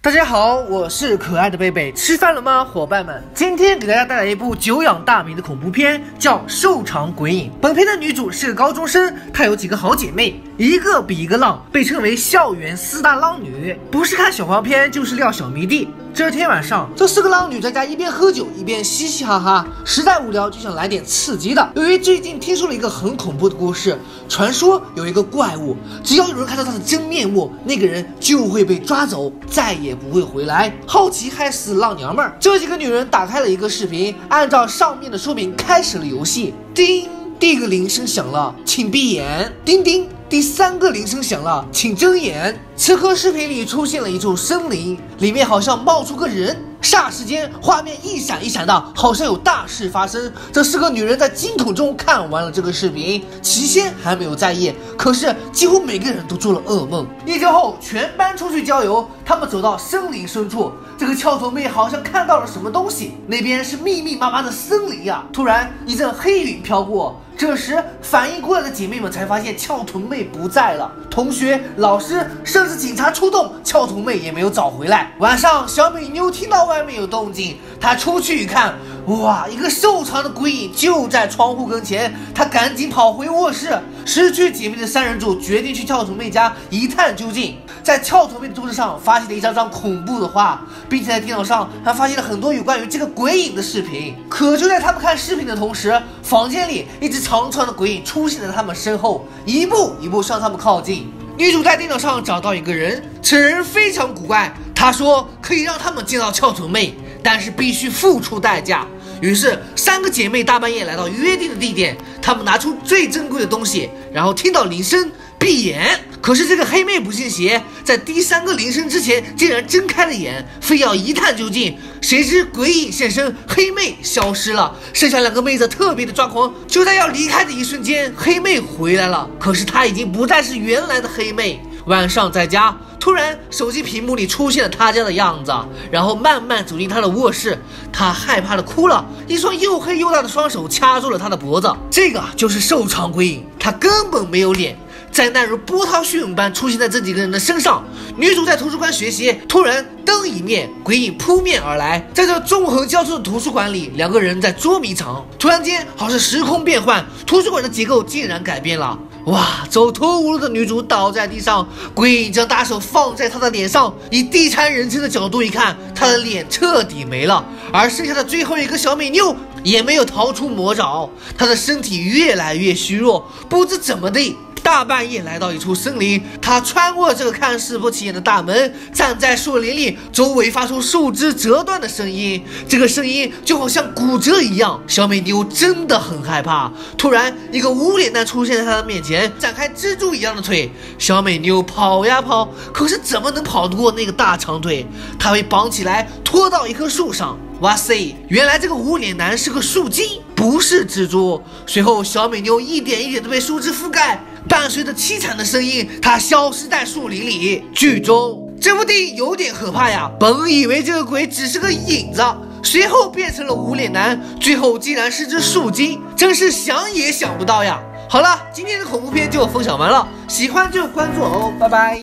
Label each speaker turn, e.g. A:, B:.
A: 大家好，我是可爱的贝贝，吃饭了吗，伙伴们？今天给大家带来一部久仰大名的恐怖片，叫《瘦长鬼影》。本片的女主是个高中生，她有几个好姐妹，一个比一个浪，被称为校园四大浪女。不是看小黄片，就是撂小迷弟。这天晚上，这四个浪女在家一边喝酒一边嘻嘻哈哈，实在无聊就想来点刺激的。由于最近听说了一个很恐怖的故事，传说有一个怪物，只要有人看到他的真面目，那个人就会被抓走，再也不会回来。好奇害死浪娘们儿，这几个女人打开了一个视频，按照上面的说明开始了游戏。叮，第一个铃声响了，请闭眼。叮叮。第三个铃声响了，请睁眼。此刻视频里出现了一处森林，里面好像冒出个人。霎时间，画面一闪一闪的，好像有大事发生。这四个女人在惊恐中看完了这个视频，起先还没有在意，可是几乎每个人都做了噩梦。一周后，全班出去郊游，他们走到森林深处，这个翘头妹好像看到了什么东西，那边是密密麻麻的森林呀。突然，一阵黑云飘过。这时，反应过来的姐妹们才发现翘臀妹不在了。同学、老师甚至警察出动，翘臀妹也没有找回来。晚上，小美妞听到外面有动静，她出去一看，哇，一个瘦长的鬼影就在窗户跟前。她赶紧跑回卧室。失去姐妹的三人组决定去翘臀妹家一探究竟。在翘臀妹的桌子上发现了一张张恐怖的画，并且在电脑上还发现了很多有关于这个鬼影的视频。可就在他们看视频的同时，房间里一只。长长的鬼影出现在他们身后，一步一步向他们靠近。女主在电脑上找到一个人，此人非常古怪。他说可以让他们见到翘臀妹，但是必须付出代价。于是三个姐妹大半夜来到约定的地点，她们拿出最珍贵的东西，然后听到铃声，闭眼。可是这个黑妹不信邪，在第三个铃声之前竟然睁开了眼，非要一探究竟。谁知鬼影现身，黑妹消失了，剩下两个妹子特别的抓狂。就在要离开的一瞬间，黑妹回来了，可是她已经不再是原来的黑妹。晚上在家，突然手机屏幕里出现了她家的样子，然后慢慢走进她的卧室，她害怕的哭了，一双又黑又大的双手掐住了她的脖子。这个就是瘦长鬼影，他根本没有脸。灾难如波涛汹涌般出现在这几个人的身上。女主在图书馆学习，突然灯一灭，鬼影扑面而来。在这纵横交错的图书馆里，两个人在捉迷藏。突然间，好似时空变换，图书馆的结构竟然改变了。哇！走投无路的女主倒在地上，鬼影将大手放在她的脸上，以地摊人称的角度一看，她的脸彻底没了，而剩下的最后一个小美妞也没有逃出魔爪，她的身体越来越虚弱，不知怎么的。大半夜来到一处森林，他穿过这个看似不起眼的大门，站在树林里，周围发出树枝折断的声音，这个声音就好像骨折一样。小美妞真的很害怕。突然，一个无脸男出现在她的面前，展开蜘蛛一样的腿。小美妞跑呀跑，可是怎么能跑得过那个大长腿？她被绑起来，拖到一棵树上。哇塞，原来这个无脸男是个树精，不是蜘蛛。随后，小美妞一点一点的被树枝覆盖。伴随着凄惨的声音，她消失在树林里。剧中这部电影有点可怕呀！本以为这个鬼只是个影子，随后变成了无脸男，最后竟然是只树精，真是想也想不到呀！好了，今天的恐怖片就分享完了，喜欢就关注哦，拜拜。